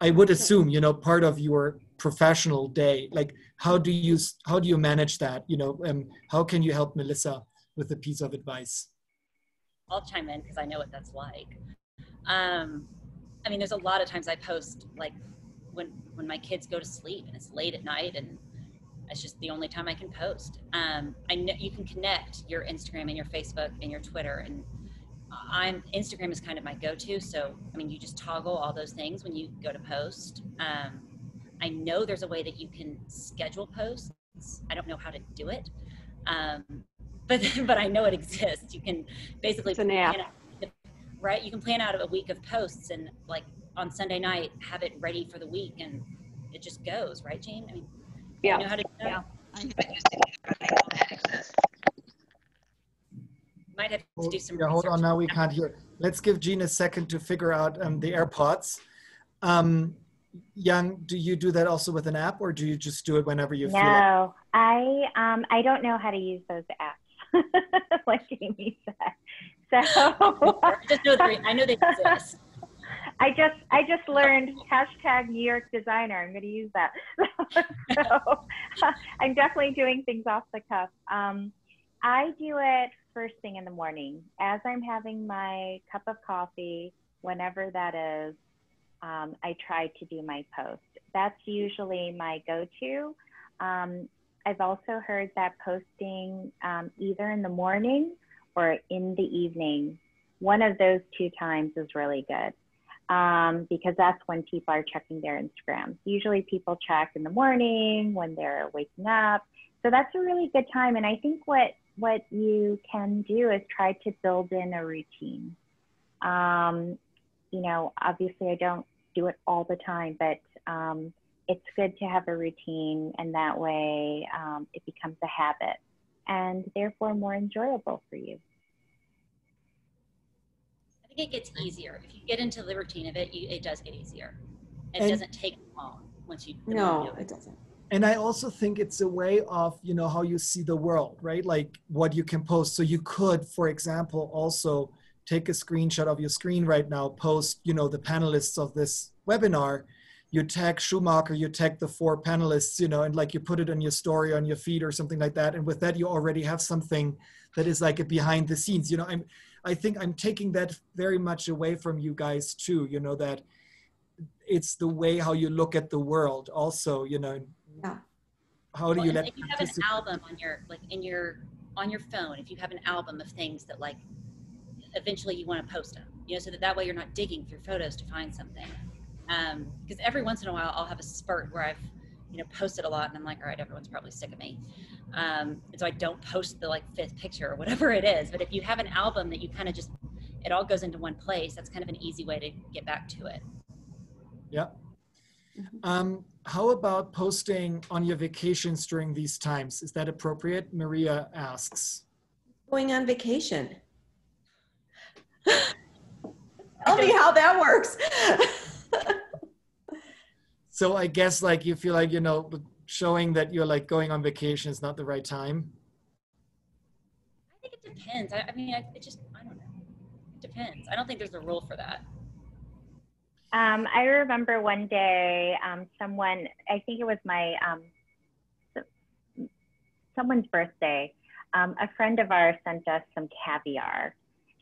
i would assume you know part of your professional day like how do you how do you manage that you know um, how can you help melissa with a piece of advice i'll chime in because i know what that's like um, i mean there's a lot of times i post like when when my kids go to sleep and it's late at night and it's just the only time I can post. Um, I know you can connect your Instagram and your Facebook and your Twitter and I'm Instagram is kind of my go-to. So I mean, you just toggle all those things when you go to post. Um, I know there's a way that you can schedule posts. I don't know how to do it, um, [LAUGHS] but but I know it exists. You can basically it's an app. Out, right? You can plan out a week of posts and like on Sunday night have it ready for the week, and it just goes. Right, Jean? I mean, yeah. You know how to do Yeah. Might have to do some. Yeah, hold on. Now we can't hear. Let's give Jean a second to figure out um, the AirPods. Um, Young, do you do that also with an app, or do you just do it whenever you feel? Like? No, I um I don't know how to use those apps, [LAUGHS] like Amy said. So [LAUGHS] Just know that I know they exist. [LAUGHS] I just I just learned hashtag New York designer. I'm going to use that. [LAUGHS] so I'm definitely doing things off the cuff. Um, I do it first thing in the morning as I'm having my cup of coffee, whenever that is. Um, I try to do my post. That's usually my go-to. Um, I've also heard that posting um, either in the morning or in the evening, one of those two times is really good um, because that's when people are checking their Instagrams. Usually people check in the morning when they're waking up. So that's a really good time. And I think what, what you can do is try to build in a routine. Um, you know, obviously I don't do it all the time, but um, it's good to have a routine and that way um, it becomes a habit and therefore more enjoyable for you. I think it gets easier if you get into the routine of it. You, it does get easier. It And- doesn't take long once you. the you No, it. it doesn't. And I also think it's a way of, you know, how you see the world, right? Like what you can post. So you could, for example, also take a screenshot of your screen right now, post, you know, the panelists of this webinar. You tag Schumacher, you tag the four panelists, you know, and like you put it on your story on your feed or something like that. And with that, you already have something that is like a behind the scenes. You know, I'm I think I'm taking that very much away from you guys too, you know, that it's the way how you look at the world also, you know, Yeah. how do Well, you let if you have an album on your like in your on your phone, if you have an album of things that like eventually you want to post them, you know, so that that way you're not digging through photos to find something. Um, because every once in a while I'll have a spurt where I've you know posted a lot and I'm like, all right, everyone's probably sick of me, um, and so I don't post the like fifth picture or whatever it is. But if you have an album that you kind of just it all goes into one place, that's kind of an easy way to get back to it. Yeah. Mhm. Um, how about posting on your vacations during these times? Is that appropriate? Maria asks. Going on vacation. [LAUGHS] Tell me how that works. [LAUGHS] So I guess like you feel like, you know, showing that you're like going on vacation is not the right time. I think it depends. I, I mean, I, it just I don't know. It depends. I don't think there's a rule for that. Um, I remember one day, um, someone, I think it was my, um, someone's birthday. Um, a friend of ours sent us some caviar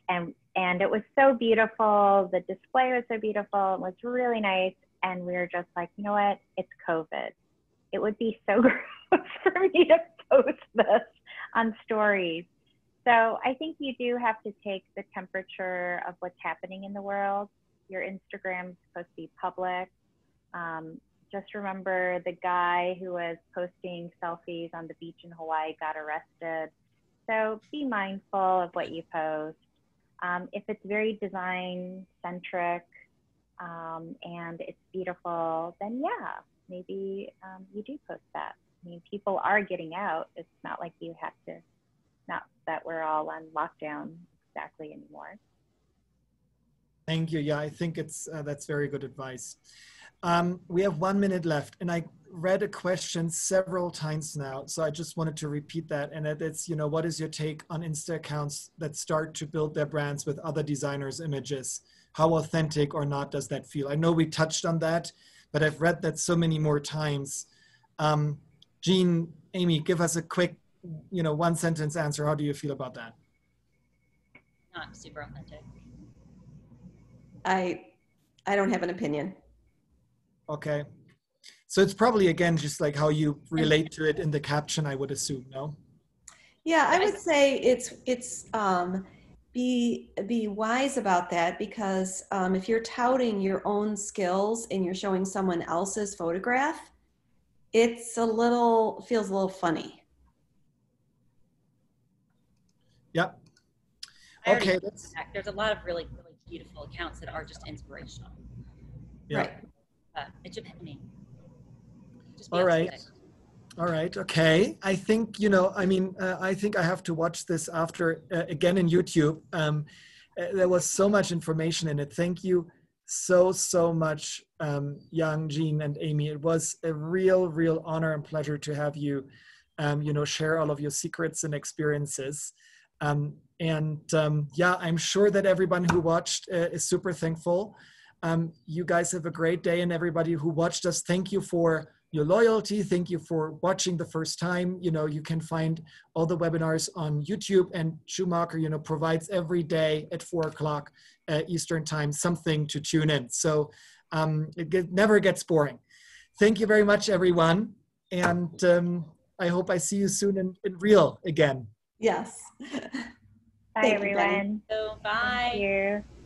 and, and it was so beautiful. The display was so beautiful. It was really nice. And we were just like, you know what? It's COVID. It would be so [LAUGHS] gross for me to post this on stories. So I think you do have to take the temperature of what's happening in the world your Instagram is supposed to be public. Um, just remember the guy who was posting selfies on the beach in Hawaii got arrested. So be mindful of what you post. Um, if it's very design centric um, and it's beautiful, then yeah, maybe um, you do post that. I mean, people are getting out. It's not like you have to, not that we're all on lockdown exactly anymore. Thank you. Yeah, I think it's uh, that's very good advice. Um, we have one minute left, and I read a question several times now, so I just wanted to repeat that. And it- it's, you know, what is your take on Insta accounts that start to build their brands with other designers' images? How authentic or not does that feel? I know we touched on that, but I've read that so many more times. Um, Jean, Amy, give us a quick, you know, one sentence answer. How do you feel about that? Not super authentic. I I don't have an opinion. Okay. So it's probably again just like how you relate to it in the caption, I would assume, no? Yeah, I I- would say it's it's um be be wise about that because um, if you're touting your own skills and you're showing someone else's photograph, it's a little feels a little funny. Yep. I Okay. know That's, that. There's a lot of really, really beautiful accounts that are just inspirational. yeah. Right. Uh, it should, I mean, just be All right. All right. Okay. I think you know. I mean, uh, I think I have to watch this after uh, again in YouTube. Um, uh, there was so much information in it. Thank you so so much, um, Young, Jean, and Amy. It was a real, real honor and pleasure to have you. Um, you know, share all of your secrets and experiences. Um, and um, yeah, I'm sure that everyone who watched uh, is super thankful. Um, you guys have a great day, and everybody who watched us, thank you for your loyalty. Thank you for watching the first time. You know, you can find all the webinars on YouTube and Schumacher, you know, provides every day at four o'clock uh, Eastern time, something to tune in. So um, it get, never gets boring. Thank you very much, everyone. And um, I hope I see you soon in, in real again. Yes. [LAUGHS] Bye, Thank you, everyone. So, bye. Thank you.